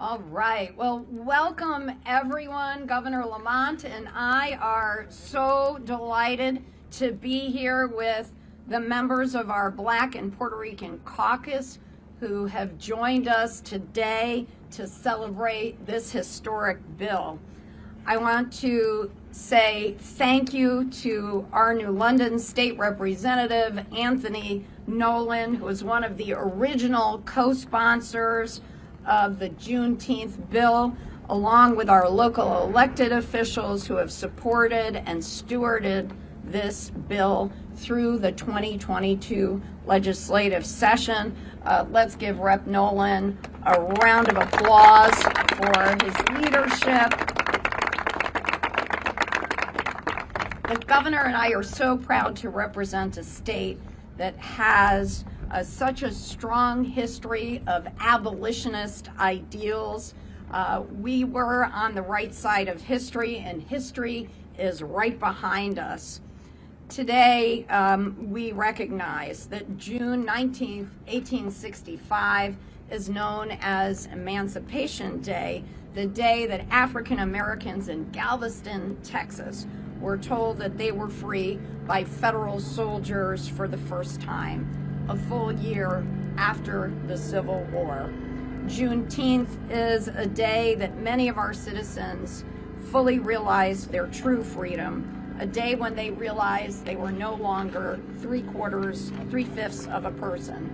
All right. Well, welcome everyone. Governor Lamont and I are so delighted to be here with the members of our Black and Puerto Rican caucus who have joined us today to celebrate this historic bill. I want to say thank you to our New London State Representative, Anthony Nolan, who was one of the original co-sponsors of the Juneteenth bill, along with our local elected officials who have supported and stewarded this bill through the 2022 legislative session. Uh, let's give Rep. Nolan a round of applause for his leadership. The governor and I are so proud to represent a state that has uh, such a strong history of abolitionist ideals. Uh, we were on the right side of history, and history is right behind us. Today, um, we recognize that June 19, 1865 is known as Emancipation Day, the day that African Americans in Galveston, Texas, were told that they were free by federal soldiers for the first time a full year after the Civil War. Juneteenth is a day that many of our citizens fully realized their true freedom, a day when they realized they were no longer three quarters, three fifths of a person.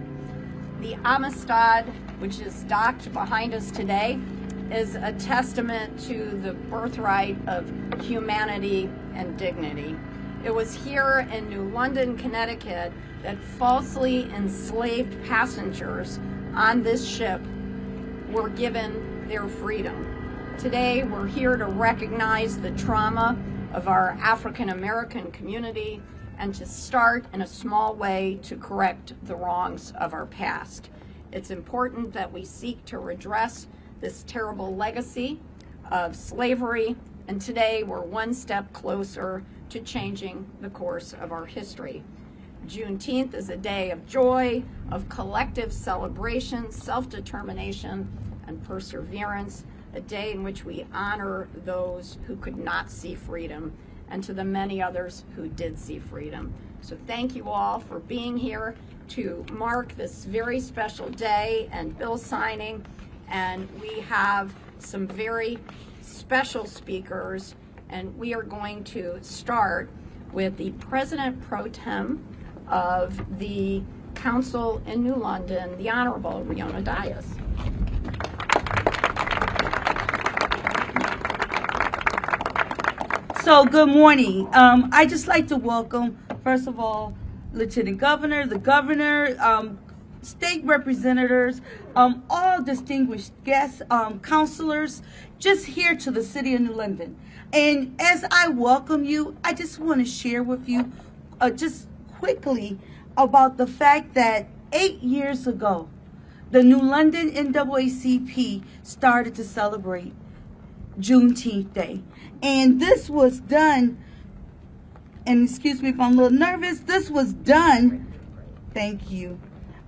The Amistad, which is docked behind us today, is a testament to the birthright of humanity and dignity. It was here in New London, Connecticut, that falsely enslaved passengers on this ship were given their freedom. Today, we're here to recognize the trauma of our African American community and to start in a small way to correct the wrongs of our past. It's important that we seek to redress this terrible legacy of slavery, and today we're one step closer to changing the course of our history. Juneteenth is a day of joy, of collective celebration, self-determination, and perseverance, a day in which we honor those who could not see freedom and to the many others who did see freedom. So thank you all for being here to mark this very special day and bill signing. And we have some very special speakers, and we are going to start with the President Pro Tem of the Council in New London, the Honorable Reona Dyess. So, good morning. Um, I just like to welcome, first of all, Lieutenant Governor, the Governor, um, state representatives, um, all distinguished guests, um, counselors, just here to the city of New London. And as I welcome you, I just want to share with you uh, just quickly about the fact that eight years ago, the New London NAACP started to celebrate Juneteenth Day. And this was done, and excuse me if I'm a little nervous, this was done, thank you.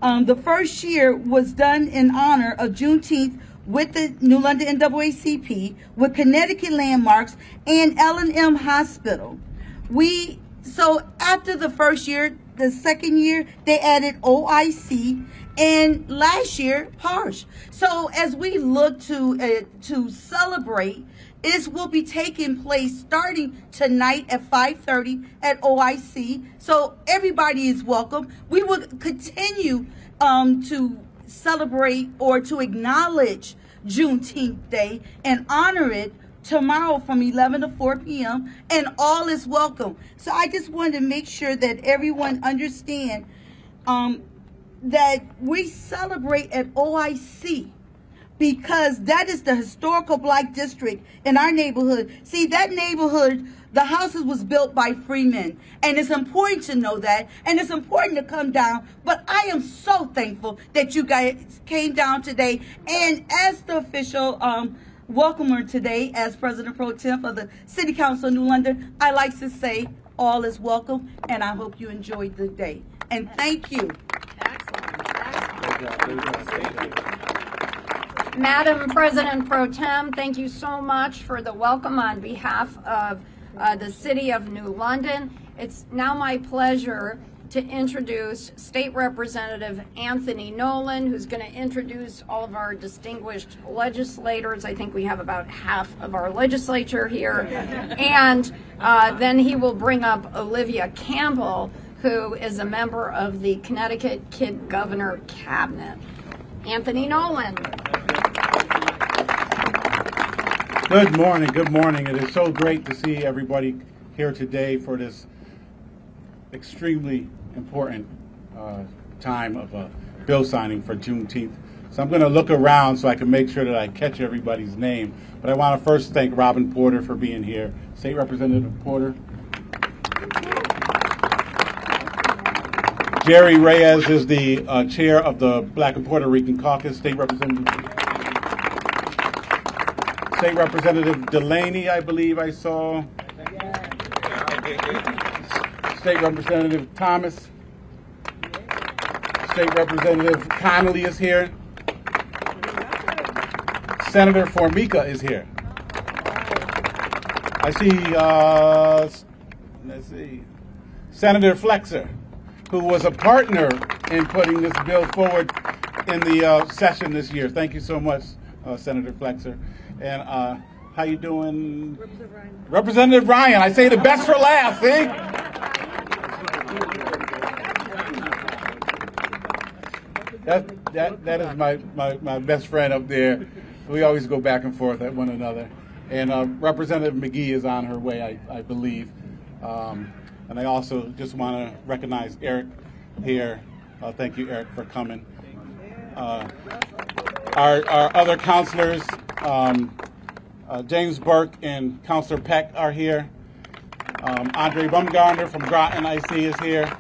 Um, the first year was done in honor of Juneteenth with the New London NAACP, with Connecticut Landmarks, and L&M Hospital. We so after the first year, the second year, they added OIC, and last year, Harsh. So as we look to uh, to celebrate, this will be taking place starting tonight at 5:30 at OIC. So everybody is welcome. We will continue um, to celebrate or to acknowledge Juneteenth Day and honor it tomorrow from 11 to 4 p.m. and all is welcome. So I just wanted to make sure that everyone understand um, that we celebrate at OIC because that is the historical black district in our neighborhood. See, that neighborhood, the houses was built by free men. And it's important to know that. And it's important to come down. But I am so thankful that you guys came down today. And as the official um, welcomer today as President Pro Tem of the City Council of New London, I like to say all is welcome, and I hope you enjoyed the day. And thank you. Excellent. Excellent. Madam President Pro Tem, thank you so much for the welcome on behalf of uh, the City of New London. It's now my pleasure to introduce State Representative Anthony Nolan, who's going to introduce all of our distinguished legislators. I think we have about half of our legislature here. and uh, then he will bring up Olivia Campbell, who is a member of the Connecticut Kid Governor Cabinet. Anthony Nolan. Good morning. Good morning. It is so great to see everybody here today for this extremely important uh, time of a bill signing for Juneteenth. So I'm going to look around so I can make sure that I catch everybody's name. But I want to first thank Robin Porter for being here. State Representative Porter. Jerry Reyes is the uh, chair of the Black and Puerto Rican Caucus. State Representative. State Representative Delaney, I believe I saw. State Representative Thomas. State Representative Connolly is here. Senator Formica is here. I see, uh, let's see, Senator Flexer, who was a partner in putting this bill forward in the uh, session this year. Thank you so much, uh, Senator Flexer. And uh, how you doing? Representative Ryan. Representative Ryan. I say the best for last, see? that that that is my, my, my best friend up there. We always go back and forth at one another. And uh, Representative McGee is on her way, I, I believe. Um, and I also just want to recognize Eric here. Uh, thank you, Eric, for coming. Uh, our, our other counselors, um, uh, James Burke and Counselor Peck, are here. Um, Andre Bumgarner from Groton IC is here.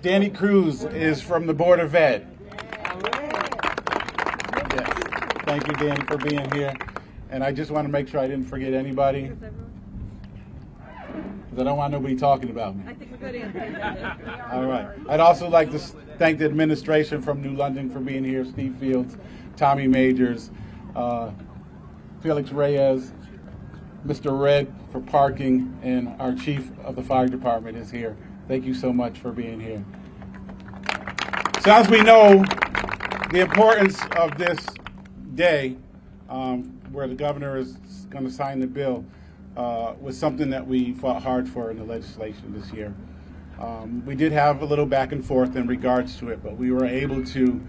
Danny Cruz is from the Board of Ed. Yes. Thank you, Danny, for being here. And I just want to make sure I didn't forget anybody. Because I don't want nobody talking about me. All right. I'd also like to thank the administration from New London for being here, Steve Fields, Tommy Majors, uh, Felix Reyes, Mr. Red for parking, and our chief of the fire department is here. Thank you so much for being here. So, as we know, the importance of this day, um, where the governor is going to sign the bill, uh, was something that we fought hard for in the legislation this year. Um, we did have a little back and forth in regards to it, but we were able to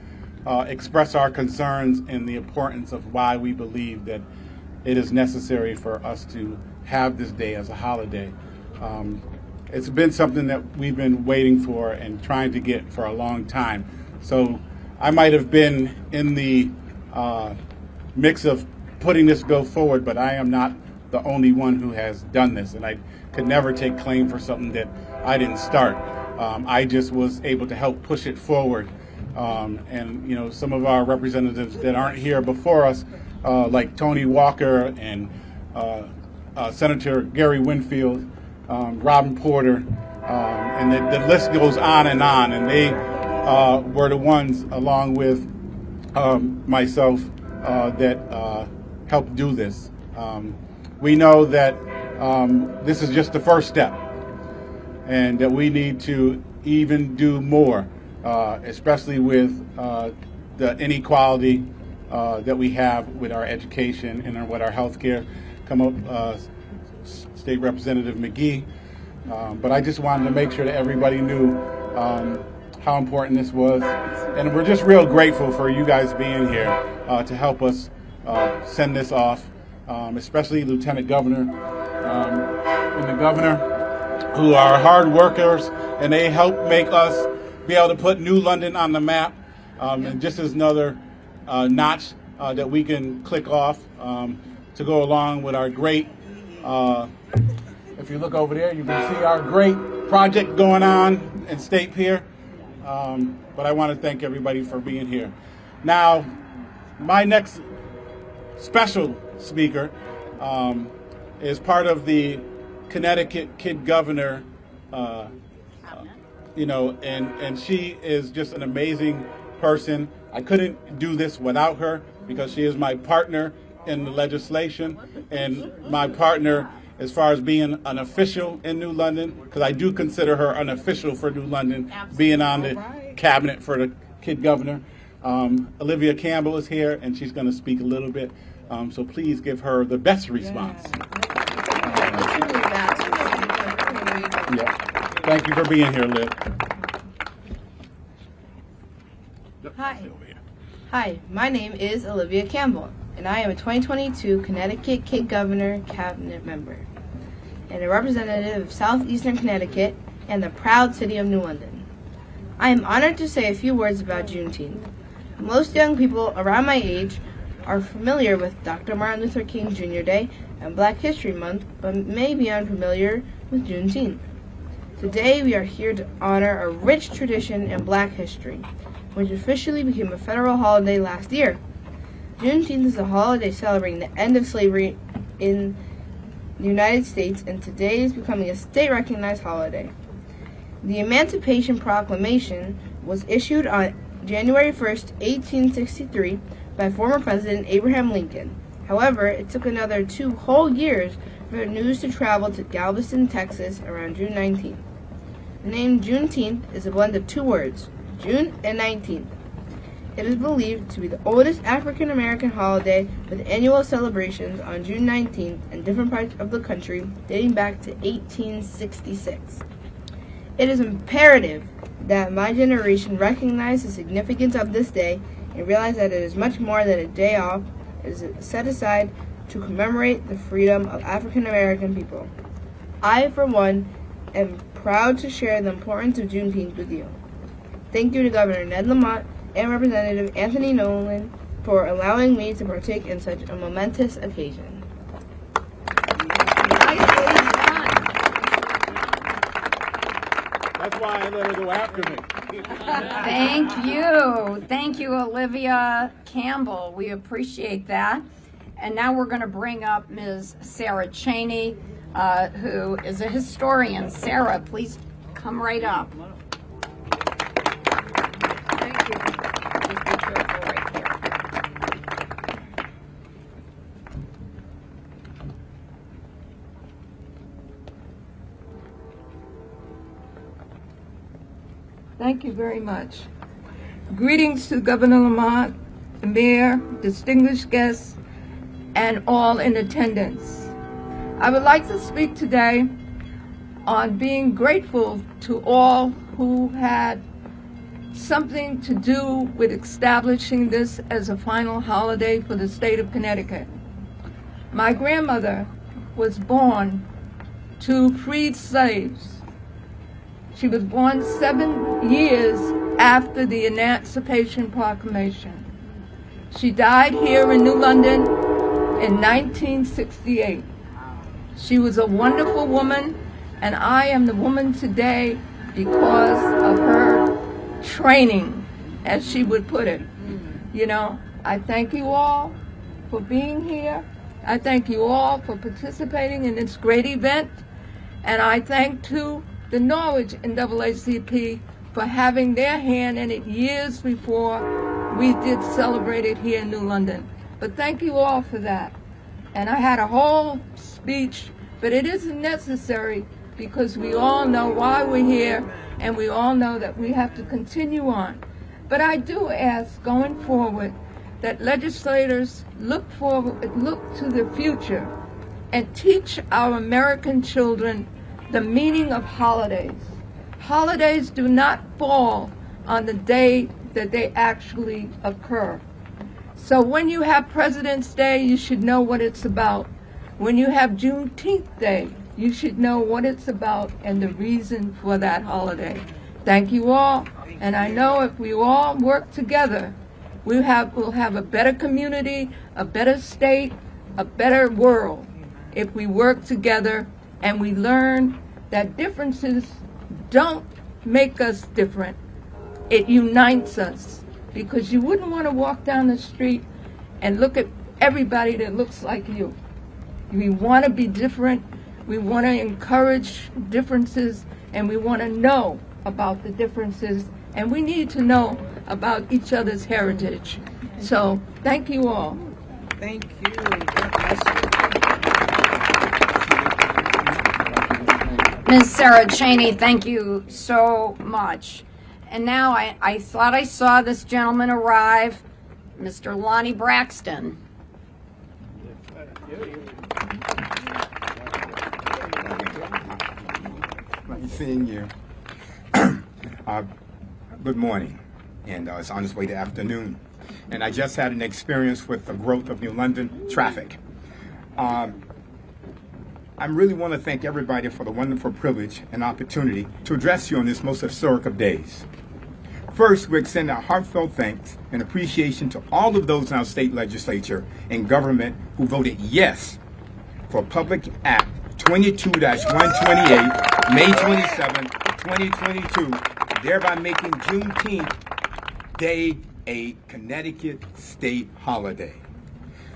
uh, express our concerns and the importance of why we believe that it is necessary for us to have this day as a holiday. Um, it's been something that we've been waiting for and trying to get for a long time. So I might have been in the uh, mix of putting this bill forward, but I am not the only one who has done this, and I could never take claim for something that I didn't start. Um, I just was able to help push it forward. Um, and you know, some of our representatives that aren't here before us, uh, like Toni Walker and uh, uh Senator Gary Winfield, um, Robin Porter, um, and the, the, list goes on and on. And they uh, were the ones, along with um, myself, uh, that uh, helped do this. Um, we know that um, this is just the first step, and that we need to even do more, uh, especially with uh, the inequality uh, that we have with our education and with our health care. Come up State Representative McGee. Um, but I just wanted to make sure that everybody knew um, how important this was. And we're just real grateful for you guys being here uh, to help us uh, send this off, um, especially Lieutenant Governor um, and the Governor, who are hard workers, and they help make us be able to put New London on the map. Um, and just as another uh, notch uh, that we can click off um, to go along with our great uh, if you look over there, you can see our great project going on in State Pier. Um, but I want to thank everybody for being here. Now, my next special speaker um, is part of the Connecticut Kid Governor, uh, you know, and, and she is just an amazing person. I couldn't do this without her because she is my partner in the legislation and my partner as far as being an official in New London, because I do consider her an official for New London, being on the cabinet for the kid governor. Um, Olivia Campbell is here, and she's going to speak a little bit. Um, so please give her the best response. Yeah. Thank you for being here, Liv. Hi. Hi, my name is Olivia Campbell, and I am a 2022 Connecticut Kid Governor Cabinet member and a representative of Southeastern Connecticut and the proud city of New London. I am honored to say a few words about Juneteenth. Most young people around my age are familiar with Dr. Martin Luther King Jr. Day and Black History Month, but may be unfamiliar with Juneteenth. Today we are here to honor a rich tradition in black history, which officially became a federal holiday last year. Juneteenth is a holiday celebrating the end of slavery in the United States, and today is becoming a state recognized holiday. The Emancipation Proclamation was issued on January 1, 1863, by former President Abraham Lincoln. However, it took another two whole years for news to travel to Galveston, Texas around June 19th. The name Juneteenth is a blend of two words, June and 19th. It is believed to be the oldest African American holiday with annual celebrations on June 19th in different parts of the country dating back to 1866. It is imperative that my generation recognize the significance of this day and realize that it is much more than a day off. It is set aside to commemorate the freedom of African American people. I, for one, am proud to share the importance of Juneteenth with you. Thank you to Governor Ned Lamont and Representative Anthony Nolan for allowing me to partake in such a momentous occasion. That's why I let her go after me. Thank you. Thank you, Olivia Campbell. We appreciate that. And now we're going to bring up Ms. Sarah Cheney, uh, who is a historian. Sarah, please come right up. Thank you. Thank you very much. Greetings to Governor Lamont, the mayor, distinguished guests, and all in attendance. I would like to speak today on being grateful to all who had something to do with establishing this as a final holiday for the state of Connecticut. My grandmother was born to freed slaves. She was born seven years after the Emancipation Proclamation. She died here in New London in 1968. She was a wonderful woman, and I am the woman today because of her training, as she would put it. You know, I thank you all for being here. I thank you all for participating in this great event. And I thank too the Norwich NAACP for having their hand in it years before we did celebrate it here in New London. But thank you all for that. And I had a whole speech, but it isn't necessary because we all know why we're here and we all know that we have to continue on. But I do ask going forward that legislators look forward, look to the future and teach our American children the meaning of holidays. Holidays do not fall on the day that they actually occur. So when you have President's Day, you should know what it's about. When you have Juneteenth Day, you should know what it's about and the reason for that holiday. Thank you all, and I know if we all work together, we have we'll have a better community, a better state, a better world if we work together and we learn that differences don't make us different. It unites us because you wouldn't want to walk down the street and look at everybody that looks like you. We want to be different. We want to encourage differences and we want to know about the differences and we need to know about each other's heritage. So thank you all. Thank you. God. Ms. Sarah Cheney, thank you so much. And now I, I thought I saw this gentleman arrive, Mr. Lonnie Braxton. Nice seeing you. uh, good morning, and uh, it's on its way to afternoon. And I just had an experience with the growth of New London traffic. Um, I really want to thank everybody for the wonderful privilege and opportunity to address you on this most historic of days. First, we extend our heartfelt thanks and appreciation to all of those in our state legislature and government who voted yes for Public Act 22-128, May 27, 2022, thereby making Juneteenth Day a Connecticut state holiday.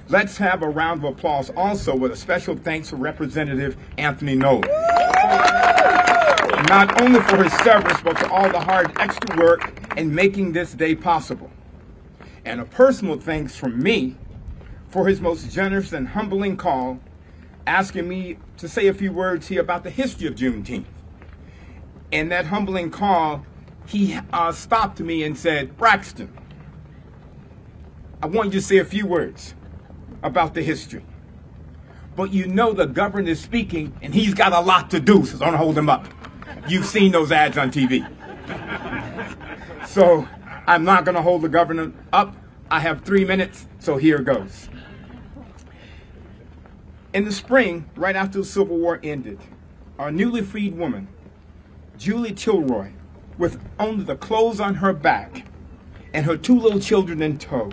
Let's have a round of applause also with a special thanks to Representative Anthony Nolan. Not only for his service, but for all the hard extra work in making this day possible. And a personal thanks from me for his most generous and humbling call asking me to say a few words here about the history of Juneteenth. And that humbling call, he uh, stopped me and said, Braxton, I want you to say a few words about the history. But you know the governor is speaking, and he's got a lot to do, so don't hold him up. You've seen those ads on TV. So I'm not going to hold the governor up. I have three minutes, so here goes. In the spring, right after the Civil War ended, our newly freed woman, Julie Tilroy, with only the clothes on her back and her two little children in tow,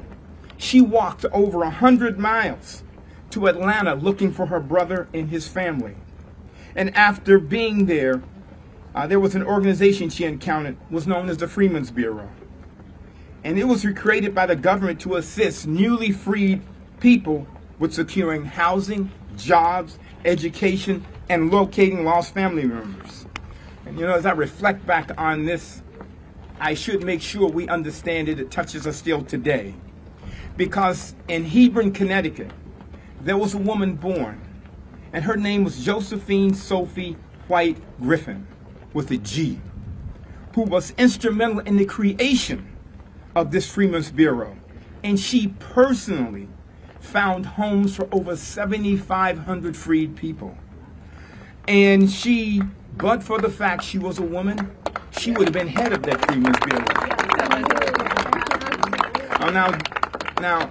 she walked over a hundred miles to Atlanta looking for her brother and his family. And after being there, uh, there was an organization she encountered, was known as the Freedmen's Bureau. And it was created by the government to assist newly freed people with securing housing, jobs, education, and locating lost family members. And you know, as I reflect back on this, I should make sure we understand it. It touches us still today. Because in Hebron, Connecticut, there was a woman born, and her name was Josephine Sophie White Griffing, with a G, who was instrumental in the creation of this Freedmen's Bureau. And she personally found homes for over 7,500 freed people. And she, but for the fact she was a woman, she would have been head of that Freedmen's Bureau. Oh, now, now,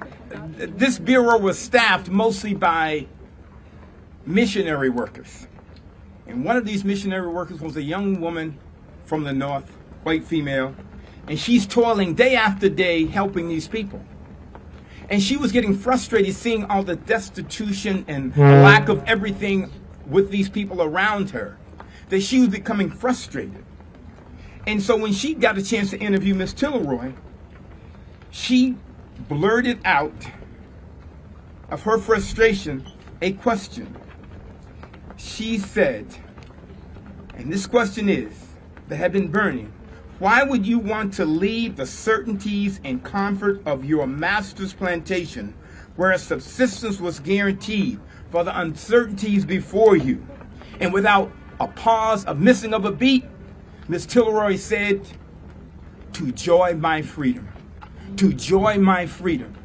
this bureau was staffed mostly by missionary workers. And one of these missionary workers was a young woman from the north, white female, and she's toiling day after day helping these people. And she was getting frustrated seeing all the destitution and hmm. lack of everything with these people around her, that she was becoming frustrated. And so when she got a chance to interview Miss Tilroy, she blurted out of her frustration a question. She said, and this question is, that had been burning, why would you want to leave the certainties and comfort of your master's plantation where a subsistence was guaranteed for the uncertainties before you? And without a pause, a missing of a beat, Miss Tilroy said, to enjoy my freedom. To joy my freedom.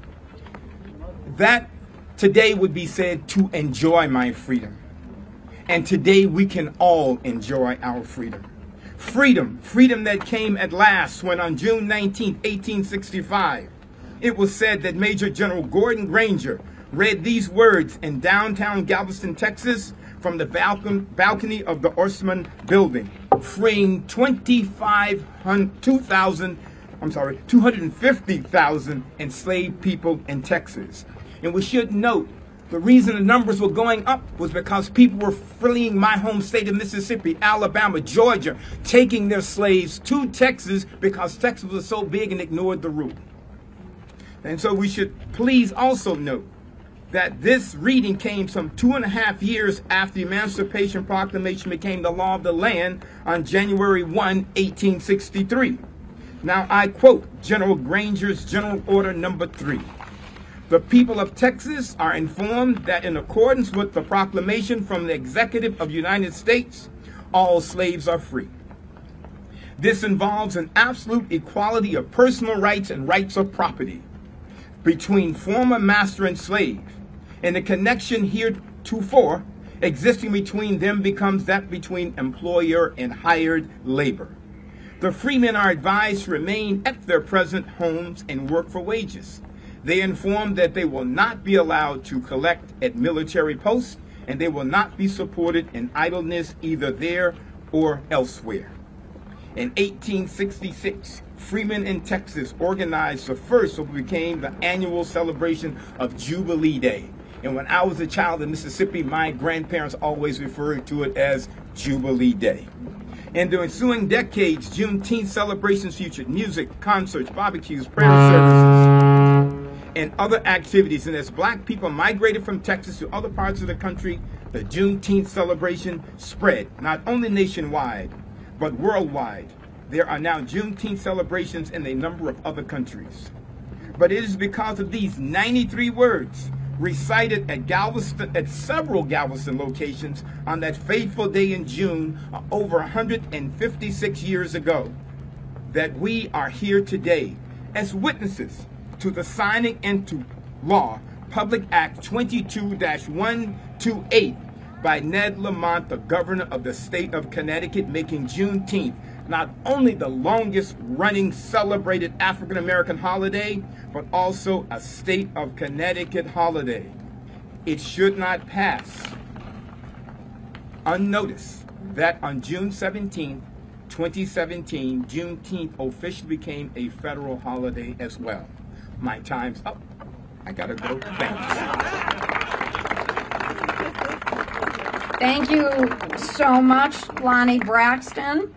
That today would be said to enjoy my freedom. And today we can all enjoy our freedom. Freedom, freedom that came at last when on June 19, 1865, it was said that Major General Gordon Granger read these words in downtown Galveston, Texas, from the balcon balcony of the Osterman building, freeing 2,500, 2,000, I'm sorry, 250,000 enslaved people in Texas. And we should note the reason the numbers were going up was because people were fleeing my home state of Mississippi, Alabama, Georgia, taking their slaves to Texas because Texas was so big and ignored the rule. And so we should please also note that this reading came some two and a half years after the Emancipation Proclamation became the law of the land on January 1, 1863. Now I quote General Granger's General Order Number 3. The people of Texas are informed that in accordance with the proclamation from the Executive of the United States, all slaves are free. This involves an absolute equality of personal rights and rights of property between former master and slave, and the connection heretofore existing between them becomes that between employer and hired labor. The freemen are advised to remain at their present homes and work for wages. They inform that they will not be allowed to collect at military posts and they will not be supported in idleness either there or elsewhere. In 1866, freemen in Texas organized the first what became the annual celebration of Jubilee Day. And when I was a child in Mississippi, my grandparents always referred to it as Jubilee Day. In the ensuing decades, Juneteenth celebrations featured music, concerts, barbecues, prayer mm. services, and other activities. And as black people migrated from Texas to other parts of the country, the Juneteenth celebration spread, not only nationwide, but worldwide. There are now Juneteenth celebrations in a number of other countries. But it is because of these 93 words recited at Galveston, at several Galveston locations on that fateful day in June uh, over 156 years ago that we are here today as witnesses to the signing into law Public Act 22-128 by Ned Lamont, the governor of the state of Connecticut, making Juneteenth not only the longest running celebrated African American holiday, but also a state of Connecticut holiday. It should not pass unnoticed that on June 17, 2017, Juneteenth officially became a federal holiday as well. My time's up. I gotta go. Thanks. Thank you so much, Lonnie Braxton.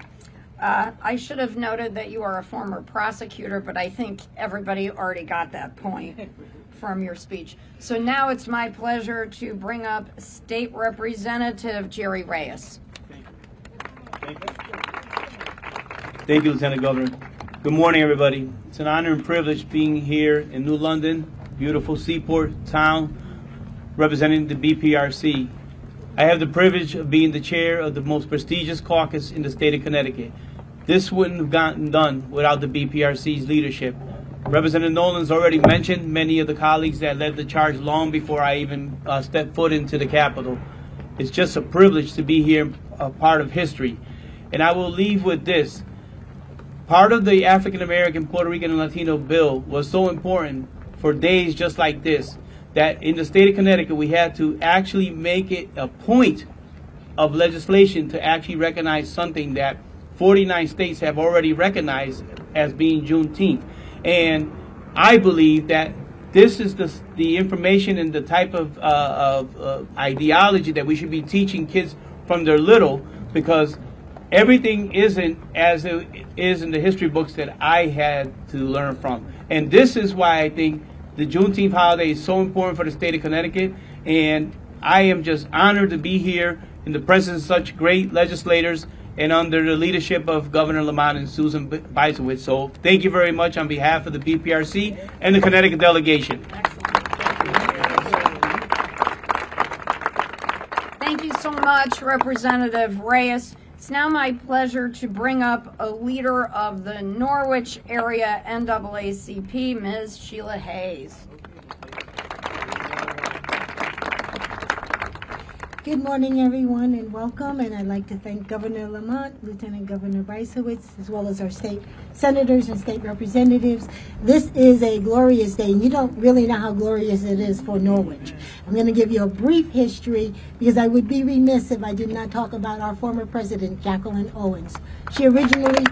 Uh, I should have noted that you are a former prosecutor, but I think everybody already got that point from your speech. So now it's my pleasure to bring up State Representative Jerry Reyes. Thank you, Thank you, Lieutenant Governor. Good morning, everybody. It's an honor and privilege being here in New London, beautiful seaport town, representing the BPRC. I have the privilege of being the chair of the most prestigious caucus in the state of Connecticut. This wouldn't have gotten done without the BPRC's leadership. Representative Nolan's already mentioned many of the colleagues that led the charge long before I even uh, stepped foot into the Capitol. It's just a privilege to be here, a part of history. And I will leave with this. Part of the African American, Puerto Rican, and Latino bill was so important for days just like this that in the state of Connecticut we had to actually make it a point of legislation to actually recognize something that 49 states have already recognized as being Juneteenth. And I believe that this is the, the information and the type of, uh, of uh, ideology that we should be teaching kids from their little because everything isn't as it is in the history books that I had to learn from. And this is why I think the Juneteenth holiday is so important for the state of Connecticut, and I am just honored to be here in the presence of such great legislators and under the leadership of Governor Lamont and Susan Bysiewicz. So thank you very much on behalf of the BPRC and the Connecticut delegation. Thank you so much, Representative Reyes. It's now my pleasure to bring up a leader of the Norwich area NAACP, Ms. Sheila Hayes. Good morning, everyone, and welcome. And I'd like to thank Governor Lamont, Lieutenant Governor Bysiewicz, as well as our state senators and state representatives. This is a glorious day, and you don't really know how glorious it is for Norwich. I'm going to give you a brief history because I would be remiss if I did not talk about our former president, Jacqueline Owens. She originally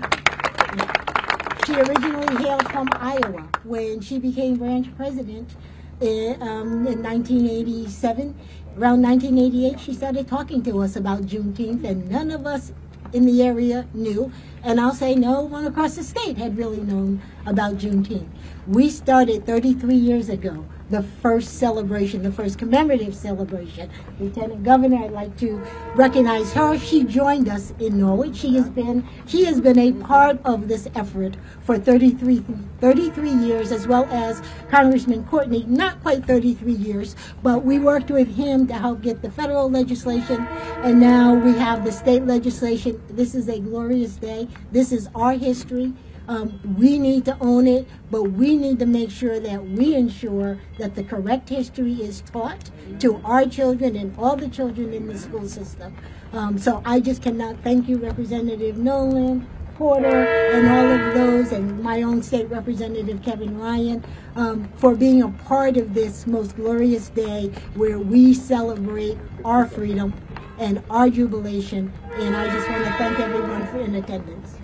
she originally hailed from Iowa when she became branch president in, um, in 1987 around 1988, she started talking to us about Juneteenth, and none of us in the area knew. And I'll say no one across the state had really known about Juneteenth. We started 33 years ago the first celebration, the first commemorative celebration. Lieutenant Governor, I'd like to recognize her. She joined us in Norwich. She has been she has been a part of this effort for 33, 33 years, as well as Congressman Courtney, not quite 33 years, but we worked with him to help get the federal legislation, and now we have the state legislation. This is a glorious day. This is our history. Um, we need to own it, but we need to make sure that we ensure that the correct history is taught to our children and all the children in the school system. Um, so I just cannot thank you, Representative Nolan, Porter, and all of those, and my own state representative, Kevin Ryan, um, for being a part of this most glorious day where we celebrate our freedom and our jubilation. And I just want to thank everyone for in attendance.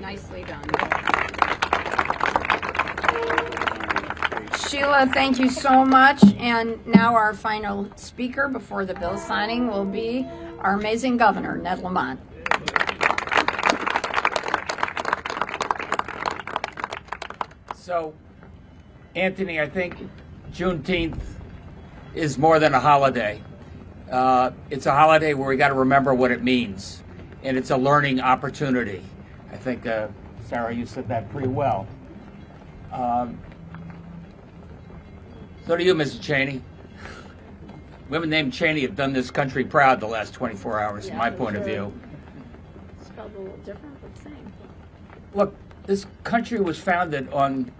Nicely done. Sheila, thank you so much. And now our final speaker before the bill signing will be our amazing governor, Ned Lamont. So, Anthony, I think Juneteenth is more than a holiday. Uh, it's a holiday where we got to remember what it means, and it's a learning opportunity. I think, uh, Sarah, you said that pretty well. Um, so do you, Mrs. Cheney. Women named Cheney have done this country proud the last 24 hours, from my point of view. It's Spelled a little different, but same. Look, this country was founded on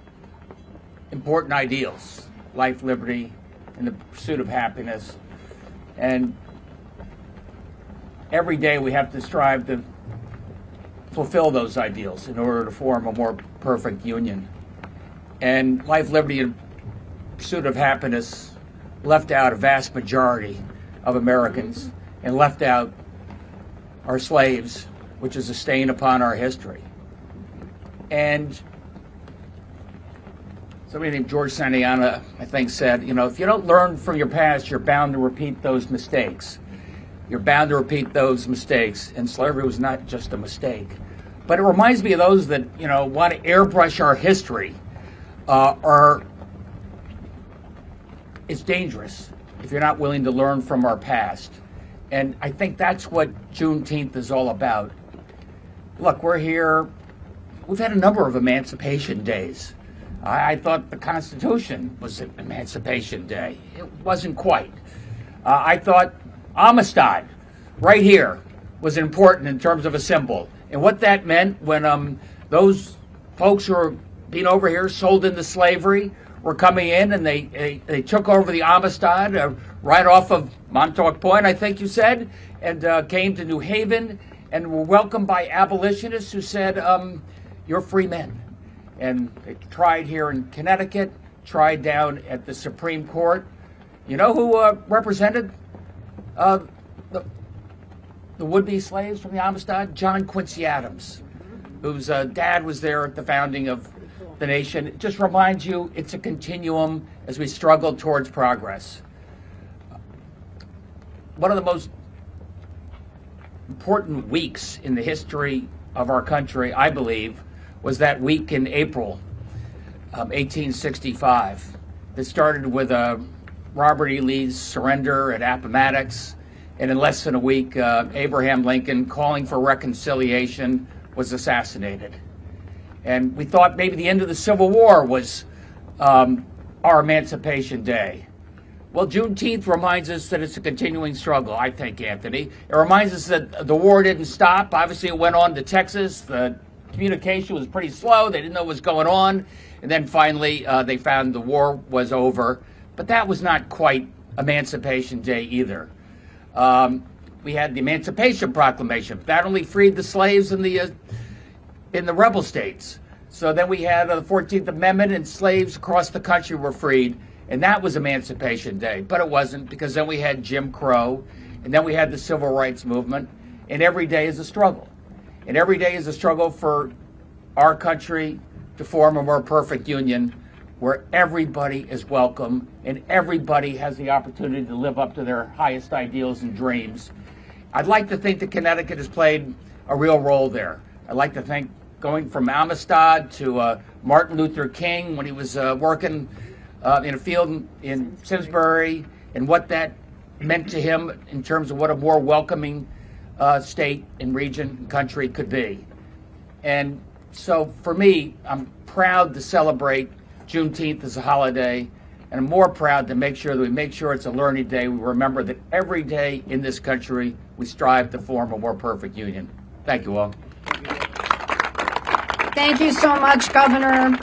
important ideals life, liberty, and the pursuit of happiness. And every day we have to strive to fulfill those ideals in order to form a more perfect union. And life, liberty, and pursuit of happiness left out a vast majority of Americans and left out our slaves, which is a stain upon our history. And somebody named George Santayana, I think, said, you know, if you don't learn from your past, you're bound to repeat those mistakes. You're bound to repeat those mistakes. And slavery was not just a mistake. But it reminds me of those that, you know, want to airbrush our history uh, are it's dangerous if you're not willing to learn from our past. And I think that's what Juneteenth is all about. Look, we're here. We've had a number of Emancipation Days. I, I thought the Constitution was an Emancipation Day. It wasn't quite. Uh, I thought Amistad, right here, was important in terms of a symbol. And what that meant when um, those folks who were being over here sold into slavery were coming in and they, they, they took over the Amistad uh, right off of Montauk Point, I think you said, and uh, came to New Haven and were welcomed by abolitionists who said, um, You're free men. And they tried here in Connecticut, tried down at the Supreme Court. You know who uh, represented uh, the, the would be slaves from the Amistad? John Quincy Adams, whose uh, dad was there at the founding of the nation. It just reminds you it's a continuum as we struggle towards progress. One of the most important weeks in the history of our country, I believe, was that week in April um, 1865 that started with uh, Robert E. Lee's surrender at Appomattox. And in less than a week, uh, Abraham Lincoln, calling for reconciliation, was assassinated. And we thought maybe the end of the Civil War was um, our Emancipation Day. Well, Juneteenth reminds us that it's a continuing struggle, I think, Anthony. It reminds us that the war didn't stop. Obviously, it went on to Texas. The communication was pretty slow. They didn't know what was going on. And then finally, uh, they found the war was over. But that was not quite Emancipation Day either. Um, we had the Emancipation Proclamation. That only freed the slaves in the uh, in the rebel states. So then we had uh, the 14th Amendment, and slaves across the country were freed, and that was Emancipation Day. But it wasn't because then we had Jim Crow, and then we had the Civil Rights Movement, and every day is a struggle. And every day is a struggle for our country to form a more perfect union where everybody is welcome and everybody has the opportunity to live up to their highest ideals and dreams. I'd like to think that Connecticut has played a real role there. I'd like to think going from Amistad to uh, Martin Luther King when he was uh, working uh, in a field in, Simsbury and what that meant to him in terms of what a more welcoming uh, state and region and country could be. And so for me, I'm proud to celebrate Juneteenth as a holiday, and I'm more proud to make sure that we make sure it's a learning day. We remember that every day in this country we strive to form a more perfect union. Thank you all. Thank you so much, Governor.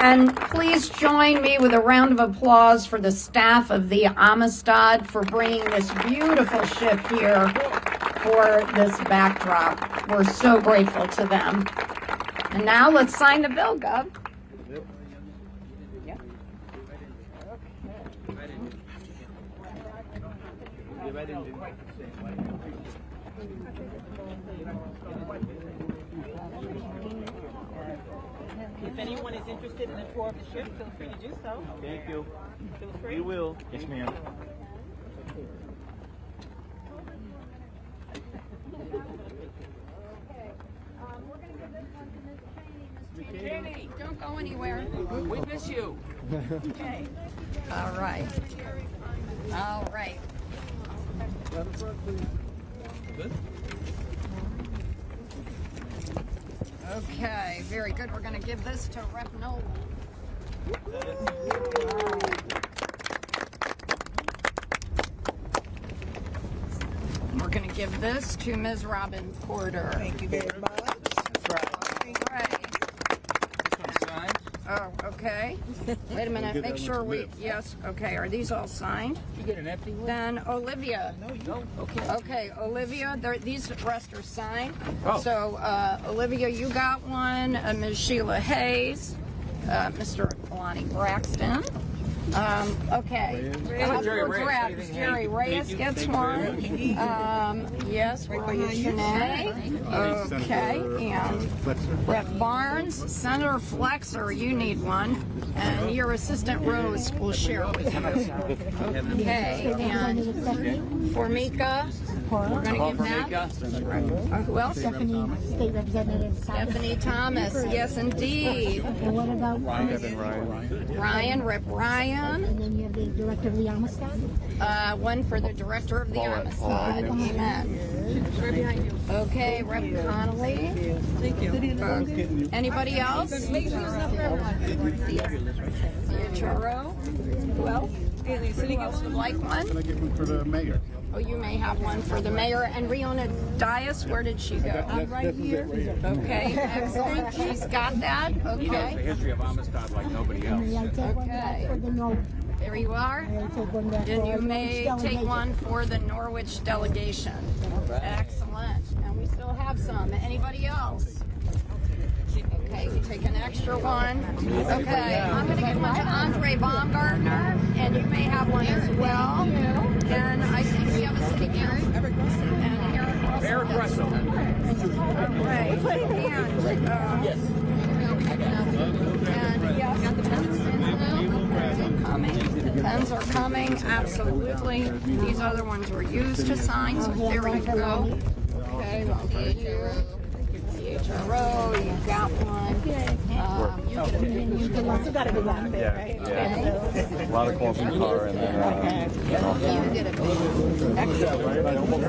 And please join me with a round of applause for the staff of the Amistad for bringing this beautiful ship here for this backdrop. We're so grateful to them. And now let's sign the bill, Gov. If anyone is interested in a tour of the ship, feel free to do so. Thank you. Feel free. We will. Yes, ma'am. Jenny, don't go anywhere. We miss you. Okay. All right. All right. Okay, very good. We're going to give this to Rep. Nolan. We're going to give this to Ms. Robin Porter. Thank you very much. Right. Oh, okay. Wait a minute, make sure we, yes, okay, are these all signed? You get an empty one? Then Olivia. No, you don't. Okay. Okay, Olivia, these rest are signed. Oh. So, uh, Olivia, you got one, uh, Ms. Sheila Hayes, uh, Mr. Lonnie Braxton. Um, okay. Uh, Jerry for Reyes. grabs, Jerry Reyes gets one. Um, yes, right behind Shanae. Okay, and Rep Barnes, Senator Flexer, you need one, and your assistant Rose will share with you. Okay, and Formica, we're gonna give that. Uh, Who else? Stephanie, State Representative. Stephanie Thomas, yes indeed. And what about? Ryan, Ryan, Rep Ryan, And then you have the Director of the Amistad. uh, one for the Director of the Amistad. Amen. Okay, Rep Connolly. Thank you. Anybody else? Churro. Who else? Who else would like one? Can I get one for the mayor? Oh, you may have one for the mayor. And Reona Dyess, where did she go? That's- this is right here. Okay, excellent. She's got that. Okay. The history of Amistad like nobody else. May I take one back for the Norwich? There you are. May I take one back for And you may take one for the Norwich delegation. Excellent. And we still have some. Anybody else? Okay, we take an extra one. Okay, I'm going to give one to Andre Baumgartner, and you may have one as well. And I think we have a city council. And Eric Russell. Eric Russell. Right. And, uh, yes. And yes, the pens are coming. The pens are coming, absolutely. These other ones were used to sign, so there you go. Okay, well, you. CHRO, you got one. Um, you big You can also got a good one. Okay. A lot of from car and then, uh, You get a big, excellent.